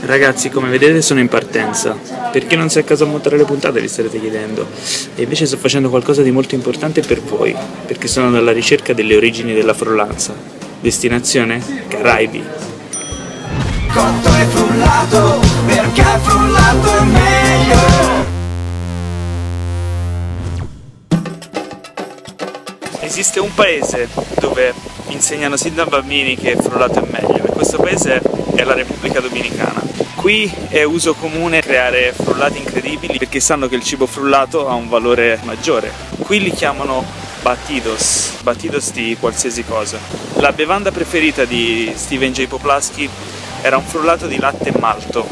Ragazzi, come vedete sono in partenza. Perché non sei a casa a montare le puntate, vi starete chiedendo. E invece sto facendo qualcosa di molto importante per voi, perché sono alla ricerca delle origini della frullanza. Destinazione? Caraibi. Cotto e frullato, perché frullato è meglio. Esiste un paese dove insegnano sin da bambini che frullato è meglio e questo paese è la Repubblica Dominicana. Qui è uso comune creare frullati incredibili perché sanno che il cibo frullato ha un valore maggiore. Qui li chiamano batidos, batidos di qualsiasi cosa. La bevanda preferita di Steven J. Poplaski era un frullato di latte e malto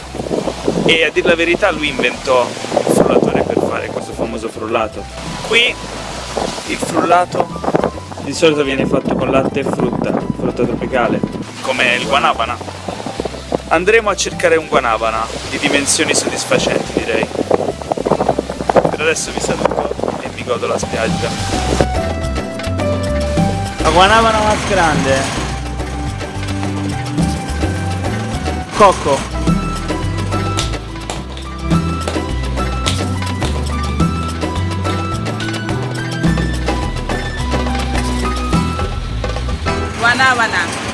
e a dir la verità lui inventò il frullatore per fare questo famoso frullato. Qui il frullato di solito viene fatto con latte e frutta, frutta tropicale, come il guanabana. Andremo a cercare un guanabana di dimensioni soddisfacenti, direi. Per adesso vi saluto e mi godo la spiaggia. La guanabana más grande. Cocco. Guanabana.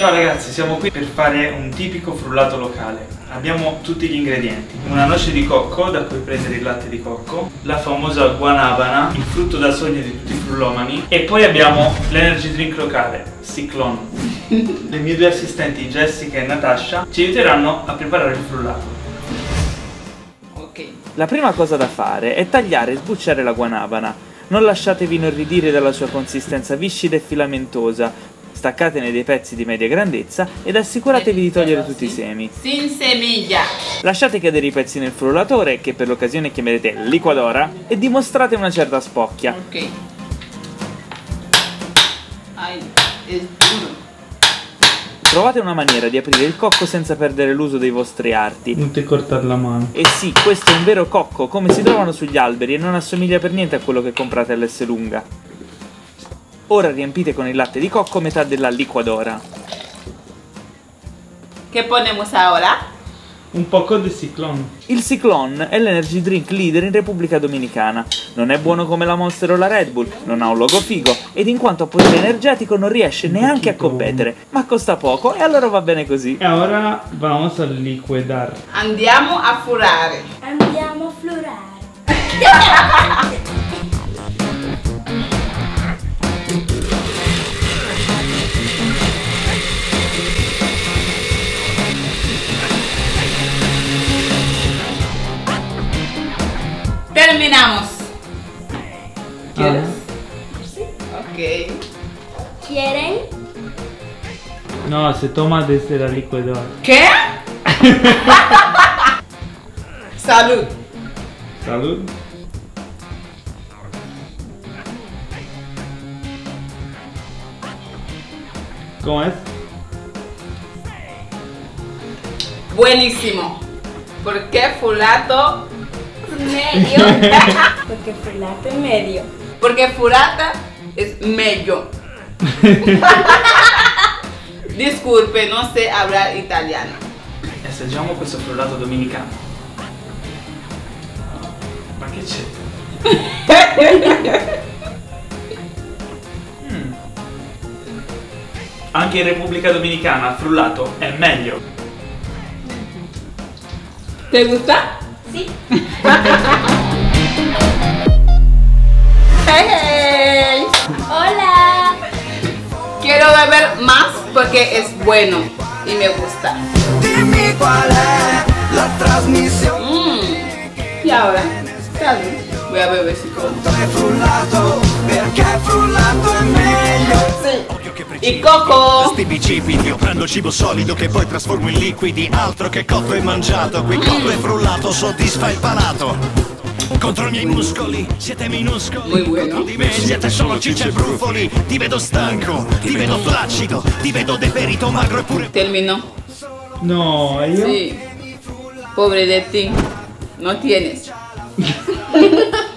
Ciao ragazzi, siamo qui per fare un tipico frullato locale. Abbiamo tutti gli ingredienti. Una noce di cocco da cui prendere il latte di cocco, la famosa guanabana, il frutto da sogno di tutti i frullomani e poi abbiamo l'energy drink locale, Ciclone. Le mie due assistenti Jessica e Natasha ci aiuteranno a preparare il frullato. Ok. La prima cosa da fare è tagliare e sbucciare la guanabana. Non lasciatevi inorridire dalla sua consistenza viscida e filamentosa. Staccatene dei pezzi di media grandezza ed assicuratevi di togliere tutti i semi. Sin semilla. Lasciate cadere i pezzi nel frullatore, che per l'occasione chiamerete liquadora, e dimostrate una certa spocchia. Ok. Trovate una maniera di aprire il cocco senza perdere l'uso dei vostri arti. Non ti cortare la mano. E sì, questo è un vero cocco, come si trovano sugli alberi e non assomiglia per niente a quello che comprate all'S lunga. Ora riempite con il latte di cocco metà della liquadora. ¿Qué ponemos ahora? Un poco di Ciclone. Il Ciclone è l'energy drink leader in Repubblica Dominicana. Non è buono come la Monster o la Red Bull, non ha un logo figo ed in quanto a potere energetico non riesce neanche a competere, ma costa poco e allora va bene così. E ora vamos a liquidar. Andiamo a furare. Andiamo a florare. Terminamos. ¿Quieres? Ok. ¿Quieren? No, se toma desde la licuadora. ¿Qué? Salud. Salud. ¿Cómo es? Buenísimo. ¿Por qué fulato? Medio. Porque frulato en medio. Porque furata es meglio. Disculpe, no sé hablar italiano. Assaggiamo questo frullato dominicano. Ma che c'è? Mm. Anche in Repubblica Dominicana frullato è meglio. ¿Te gusta? Sí. Hey, hey. Hola. Quiero beber más porque es bueno y me gusta. Dimmi qual è la trasmissione. Mm. Y ahora, salud. Voy a beber si Cotto Y coco. Sti bicipiti, io prendo cibo solido che poi trasformo in liquidi Altro che cotto e mangiato, qui cotto e frullato soddisfa il palato Contro i miei muscoli, siete minuscoli. Contro di me siete solo cicce e brufoli Ti vedo stanco, ti vedo flaccido Ti vedo deperito, magro e pure Terminó. No, io? Sí. Pobre de ti. No tienes.